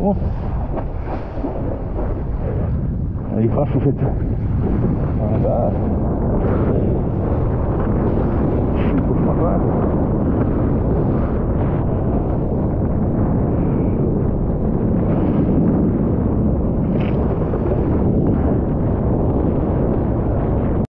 bon. Allez, grave, vous faites. Ah, bah.